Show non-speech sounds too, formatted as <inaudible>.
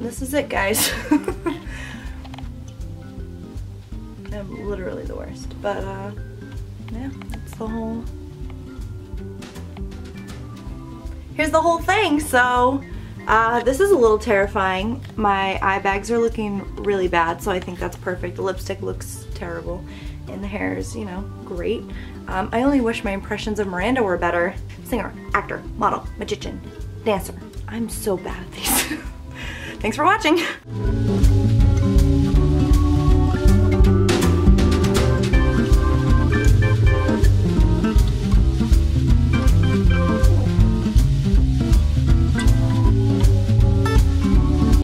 this is it guys. <laughs> I'm literally the worst. But uh, yeah, that's the whole, here's the whole thing. So uh, this is a little terrifying. My eye bags are looking really bad, so I think that's perfect. The lipstick looks terrible and the hair is, you know, great. Um, I only wish my impressions of Miranda were better. Singer, actor, model, magician, dancer. I'm so bad at these. <laughs> Thanks for watching.